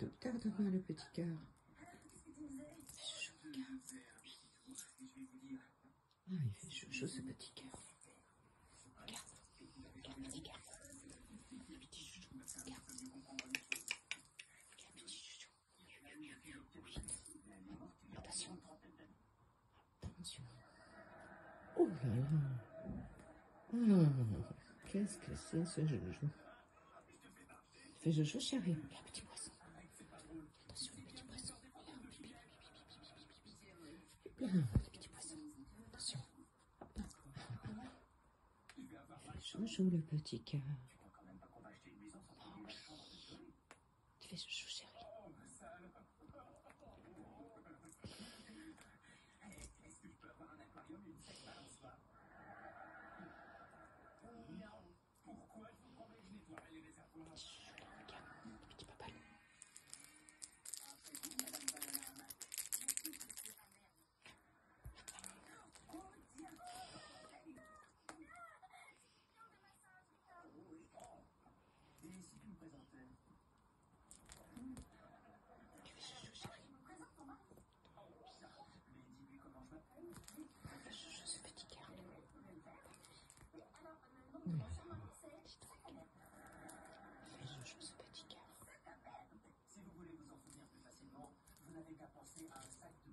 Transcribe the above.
Regarde-moi le petit cœur. Ah, il fait chouchou ce petit cœur. Regarde, regarde. Attention. Attention. Oh là là. Qu'est-ce que c'est ce joujou Il fait joujou chérie. Petit poisson. Attention, le petit poisson. Regarde. Pipi, pipi, pipi, pipi, pipi, pipi. Hop là, le petit poisson. Attention. Joujou le petit cœur. Oh oui. Il fait joujou chérie. Regarde, petit papa. Tu fais chouchou, chérie. Fais chouchou, ce petit cœur. Oui, dis donc. Fais chouchou, ce petit cœur. Si vous voulez vous en souvenir plus facilement, vous n'avez qu'à penser à un